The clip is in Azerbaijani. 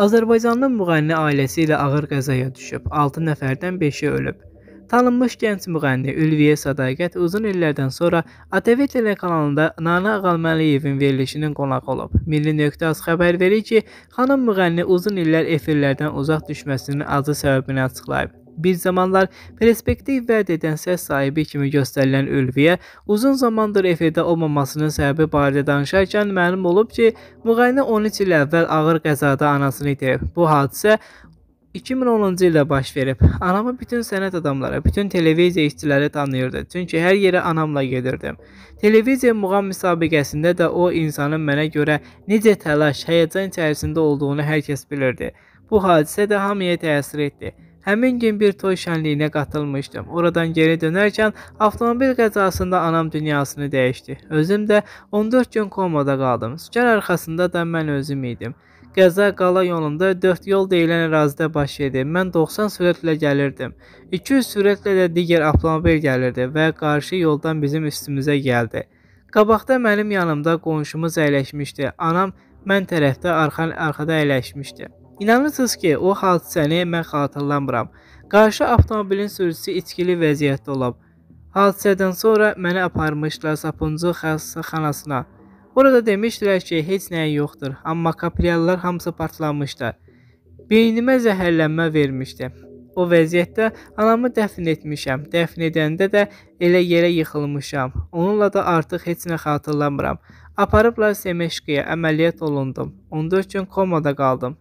Azərbaycanlı müğənni ailəsi ilə ağır qəzaya düşüb. 6 nəfərdən 5-i ölüb. Tanınmış gənc müğənni Ülviyə Sədaqət uzun illərdən sonra ATV telekanalında Nana Ağalmaliyevin verilişinin qonağı olub. Milli.az xəbər verir ki, xanım müğənni uzun illər efirlərdən uzaq düşməsinin acı səbəbini açıqlayıb. Bir zamanlar perspektiv vəd edən səs sahibi kimi göstərilən Ülviyə uzun zamandır efirdə olmamasının səbəbi barədə danışarkən məlum olub ki, müğənni 13 il əvvəl ağır qəzada anasını itirib. Bu hadisə 2010-cu ildə baş verib. Anamı bütün sənət adamları, bütün televiziya işçiləri tanıyırdı. Çünki hər yerə anamla gedirdim. Televiziya muğam müsabiqəsində də o insanın mənə görə necə təlaş, həyəcan içərisində olduğunu hər kəs bilirdi. Bu hadisə də hamıya təsir etdi. Həmin gün bir toy şənliyinə qatılmışdım. Oradan geri dönərkən avtomobil qəzasında anam dünyasını dəyişdi. Özüm də 14 gün komada qaldım. Sükan arxasında da mən özüm idim. Qəza qala yolunda 4 yol deyilən ərazidə baş verdi. Mən 90 sürətlə gəlirdim. 200 sürətlə də digər avtomobil gəlirdi və qarşı yoldan bizim üstümüzə gəldi. Qabaqda mənim yanımda qonşumuz əyləşmişdi. Anam mən tərəfdə arxa arxada əyləşmişdi. İnanırsınız ki, o hadisəni mən xatırlamıram. Qarşı avtomobilin sürücüsü içkili vəziyyətdə olub. Hadisədən sonra məni aparmışdılar Sapuncu xəstəxanasına. Orada demişdilər ki, heç nəyi yoxdur, amma kapilyalar hamısı partlamışdı. Beynimə zəhərlənmə vermişdi. O vəziyyətdə anamı dəfn etmişəm. Dəfn edəndə də elə yerə yıxılmışam. Onunla da artıq heç nə xatırlamıram. Aparıblar Semeşkiyə əməliyyat olundum. 14 gün komada qaldım.